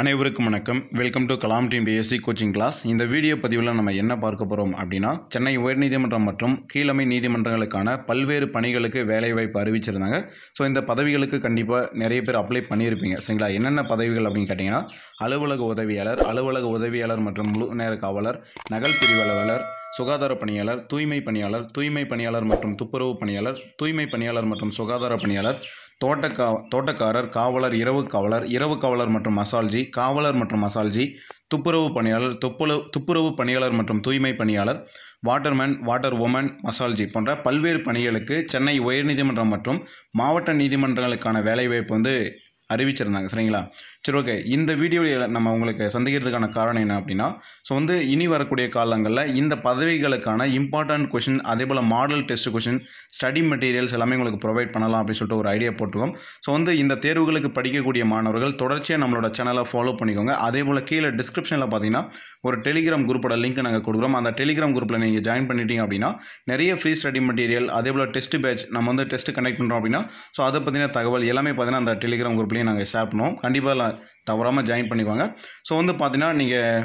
அனைவருக்கும் வணக்கம். Welcome to Kalam team PSC coaching class இந்த வீடியோ பதிவில் நம்ம என்ன பார்க்க போகிறோம் அப்படின்னா சென்னை உயர்நீதிமன்றம் மற்றும் கீழமை நீதிமன்றங்களுக்கான பல்வேறு பணிகளுக்கு வேலைவாய்ப்பு அறிவிச்சிருந்தாங்க. ஸோ இந்த பதவிகளுக்கு கண்டிப்பாக நிறைய பேர் அப்ளை பண்ணியிருப்பீங்க. சரிங்களா? என்னென்ன பதவிகள் அப்படின்னு கேட்டிங்கன்னா அலுவலக உதவியாளர் அலுவலக உதவியாளர் மற்றும் முழு நேர காவலர் நகல் பிரிவு அலுவலர் சுகாதார பணியாளர் தூய்மை பணியாளர் தூய்மை பணியாளர் மற்றும் துப்புரவு பணியாளர் தூய்மை பணியாளர் மற்றும் சுகாதார பணியாளர் தோட்டக்கா தோட்டக்காரர் காவலர் இரவு காவலர் இரவு காவலர் மற்றும் மசால்ஜி காவலர் மற்றும் மசால்ஜி துப்புரவு பணியாளர் துப்புரவு துப்புரவு பணியாளர் மற்றும் தூய்மை பணியாளர் வாட்டர்மேன் வாட்டர் உமன் மசால்ஜி போன்ற பல்வேறு பணிகளுக்கு சென்னை உயர்நீதிமன்றம் மற்றும் மாவட்ட நீதிமன்றங்களுக்கான வேலைவாய்ப்பு வந்து அறிவிச்சிருந்தாங்க. சரிங்களா? சரி ஓகே இந்த வீடியோவில் நம்ம உங்களுக்கு சந்திக்கிறதுக்கான காரணம் என்ன அப்படின்னா ஸோ வந்து இனி வரக்கூடிய காலங்களில் இந்த பதவிகளுக்கான இம்பார்ட்டன்ட் கொஷின் அதே போல் model test question study materials எல்லாமே உங்களுக்கு ப்ரொவைட் பண்ணலாம் அப்படின்னு சொல்லிட்டு ஒரு ஐடியா போட்டுக்கோம் ஸோ வந்து இந்த தேர்வுகளுக்கு படிக்கக்கூடிய மாணவர்கள் தொடர்ச்சியாக நம்மளோட சேனலை ஃபாலோ பண்ணிக்கோங்க. அதே போல் கீழே டிஸ்கிரிப்ஷனில் பார்த்தீங்கன்னா ஒரு டெலிகிராம் குரூப்போட லிங்க் நாங்கள் கொடுக்குறோம். அந்த டெலிகிராம் குரூப்பில் நீங்கள் ஜாயின் பண்ணிட்டீங்க அப்படின்னா நிறைய ஃப்ரீ ஸ்டடி மெட்டீரியல் அதே போல் டெஸ்ட் பேட்ச் நம்ம வந்து டெஸ்ட் கனெக்ட் பண்ணுறோம் அப்படின்னா ஸோ அதை பற்றின தகவல் எல்லாமே பார்த்தீங்கன்னா அந்த டெலிகிராம் குரூப்லேயும் நாங்கள் ஷேர் பண்ணுவோம். கண்டிப்பாக தவறாமல் ஜாயின் பண்ணிக்குவாங்க. ஸோ வந்து பார்த்தீங்கன்னா நீங்கள்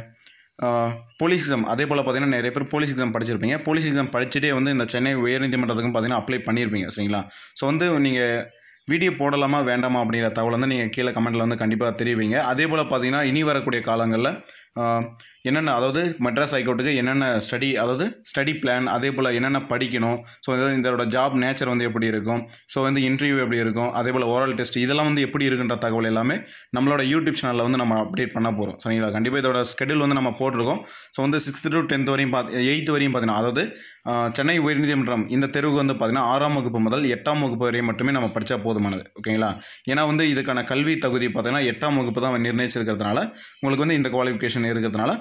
போலீஸ் எக்ஸாம் அதே போல் பார்த்தீங்கன்னா நிறைய பேர் போலீஸ் எக்ஸாம் படிச்சிருப்பீங்க. போலீஸ் எக்ஸாம் படிச்சுட்டே வந்து இந்த சென்னை உயர்நீதிமன்றத்துக்கும் பார்த்தீங்கன்னா அப்ளை பண்ணியிருப்பீங்க சரிங்களா? ஸோ வந்து நீங்கள் வீடியோ போடலாமா வேண்டாமா அப்படிங்கிற தகவல் வந்து நீங்கள் கீழே கமெண்ட்டில் வந்து கண்டிப்பாக தெரிவிங்க. அதே போல் பார்த்தீங்கன்னா இனி வரக்கூடிய காலங்களில் என்னென்ன அதாவது மெட்ராஸ் ஹைகோர்ட்டுக்கு என்னென்ன ஸ்டடி அதாவது ஸ்டடி பிளான் அதே போல் என்னென்ன படிக்கணும் ஸோ அதாவது இதோட ஜாப் நேச்சர் வந்து எப்படி இருக்கும் ஸோ வந்து இன்டர்வியூ எப்படி இருக்கும் அதே போல் ஓரல் டெஸ்ட் இதெல்லாம் வந்து எப்படி இருக்குன்ற தகவல் எல்லாமே நம்மளோட யூடியூப் சேனலில் வந்து நம்ம அப்டேட் பண்ண போகிறோம் சரிங்களா? கண்டிப்பாக இதோட ஸ்கெடியூல் வந்து நம்ம போட்டிருக்கோம். ஸோ வந்து சிக்ஸ்த் டு டென்த் வரையும் பார்த்து எயித்து வரையும் பார்த்தீங்கன்னா அதாவது சென்னை உயர்நீதிமன்றம் இந்த தெருவுக்கு வந்து பார்த்தீங்கன்னா ஆறாம் வகுப்பு முதல் எட்டாம் வகுப்பு வரையும் மட்டுமே நம்ம படித்தா போதுமானது. ஓகேங்களா? ஏன்னா வந்து இதுக்கான கல்வி தகுதி பார்த்தீங்கன்னா எட்டாம் வகுப்பு தான் நிர்ணயிச்சிருக்கிறதுனால உங்களுக்கு வந்து இந்த குவாலிஃபிகேஷன் இருக்கிறதுனால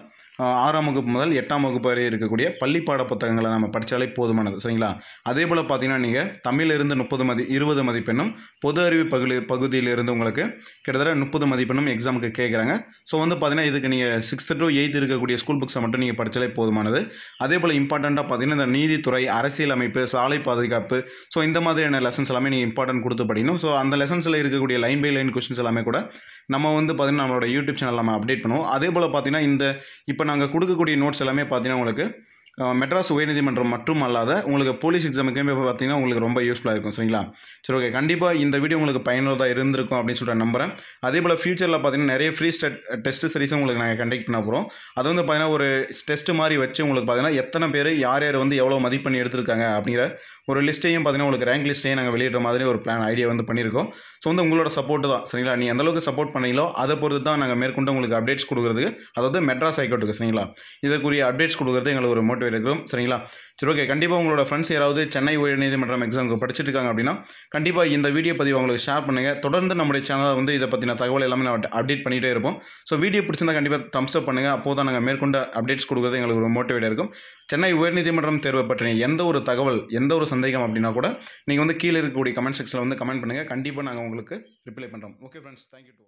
ஆறாம் வகுப்பு முதல் எட்டாம் வகுப்பு வரை இருக்கக்கூடிய பள்ளி பாட புத்தகங்களை நம்ம படித்தாலே போதுமானது சரிங்களா? அதே போல் பார்த்தீங்கன்னா நீங்கள் தமிழிலிருந்து முப்பது மதி இருபது மதிப்பெண்ணும் பொது அறிவு பகுதி பகுதியிலிருந்து உங்களுக்கு கிட்டத்தட்ட முப்பது மதிப்பெண்ணும் எக்ஸாமுக்கு கேட்குறாங்க ஸோ வந்து பார்த்தீங்கன்னா இதுக்கு நீங்கள் சிக்ஸ்த்து டு எயித் இருக்கக்கூடிய ஸ்கூல் புக்ஸை மட்டும் நீங்கள் படித்தாலே போதுமானது. அதே போல் இம்பார்ட்டண்ட்டாக பார்த்தீங்கன்னா இந்த நீதித்துறை அரசியலமைப்பு சாலை பாதுகாப்பு ஸோ இந்த மாதிரியான லெசன்ஸ் எல்லாமே நீங்கள் இம்பார்ட்டன்ட் கொடுத்து படிக்கணும். ஸோ அந்த லெசன்ஸில் இருக்கக்கூடிய லைன் பை லைன் கொஷின்ஸ் எல்லாமே கூட நம்ம வந்து பார்த்தீங்கன்னா நம்மளோட யூடியூப் சேனல் நம்ம அப்டேட் பண்ணுவோம். அதே போல் பார்த்தீங்கன்னா இந்த இப்போ நாங்கள் கொடுக்கக்கூடிய நோட்ஸ் எல்லாமே பார்த்தீங்கன்னா உங்களுக்கு மெட்ராஸ் உயர்நீதிமன்றம் மட்டும் அல்லாத உங்களுக்கு போலீஸ் எக்ஸாமுக்குமே பார்த்தீங்கன்னா உங்களுக்கு ரொம்ப யூஸ்ஃபுல்லாக இருக்கும் சரிங்களா? சரி ஓகே கண்டிப்பாக இந்த வீடியோ உங்களுக்கு பயனுள்ளதாக இருந்திருக்கும் அப்படின்னு சொல்லிட்டு நம்புகிறேன் அதே போல் ஃபியூச்சரில் பார்த்தீங்கன்னா நிறைய ஃப்ரீ ஸ்டெட் டெஸ்ட் சீரிஸும் உங்களுக்கு நாங்கள் கண்டக்ட் பண்ண போகிறோம் அது வந்து பார்த்தீங்கன்னா ஒரு டெஸ்ட் மாதிரி வச்சு உங்களுக்கு பார்த்தீங்கன்னா எத்தனை பேர் யார் யார் வந்து எவ்வளோ மதிப்பெண் எடுத்திருக்காங்க அப்படிங்கிற ஒரு லிஸ்ட்டையும் பார்த்தீங்கன்னா உங்களுக்கு ரேங்க் லிஸ்ட்டையும் நாங்கள் வெளியிடுற மாதிரி ஒரு பிளான் ஐடியா வந்து பண்ணியிருக்கோம். ஸோ வந்து உங்களோட சப்போர்ட் தான் சரிங்களா? நீ எந்தளவுக்கு சப்போர்ட் பண்ணீங்களோ அதை பொறுத்து தான் நாங்கள் மேற்கொண்டு உங்களுக்கு அப்டேட்ஸ் கொடுக்குறதுக்கு அதாவது மெட்ராஸ் ஹைகோர்ட்டுக்கு சரிங்களா? இதற்குரிய அப்டேட்ஸ் கொடுக்குறது எங்களுக்கு ஒரு இருக்கிறோம். சரிங்களா? சரி ஓகே கண்டிப்பாக உங்களோட ஃப்ரெண்ட்ஸ் யாராவது சென்னை உயர்நீதிமன்றம் எக்ஸாமுக்கு படிச்சுட்டு இருக்காங்க அப்படின்னா கண்டிப்பாக இந்த வீடியோ பதிவு உங்களுக்கு ஷேர் பண்ணுங்கள் தொடர்ந்து நம்முடைய சேனலை வந்து இதை பற்றின தகவல் எல்லாமே நான் அப்டேட் பண்ணிகிட்டே இருப்போம். ஸோ வீடியோ பிடிச்சிருந்தா கண்டிப்பாக தம்ஸ் அப் பண்ணுங்கள் அப்போ தான் நாங்கள் மேற்கொண்டு அப்டேட்ஸ் கொடுக்குறது எங்களுக்கு ஒரு மோட்டிவேட்டாக இருக்கும். சென்னை உயர்நீதிமன்றம் தேர்வை பற்றின எந்த ஒரு தகவல் எந்த ஒரு சந்தேகம் அப்படின்னா கூட நீங்கள் வந்து கீழே இருக்கக்கூடிய கமெண்ட் செக்ஷனில் வந்து கமெண்ட் பண்ணுங்கள் கண்டிப்பாக நாங்கள் உங்களுக்கு ரிப்ளை பண்ணுறோம் ஓகே ஃப்ரெண்ட்ஸ் தேங்க்யூ டு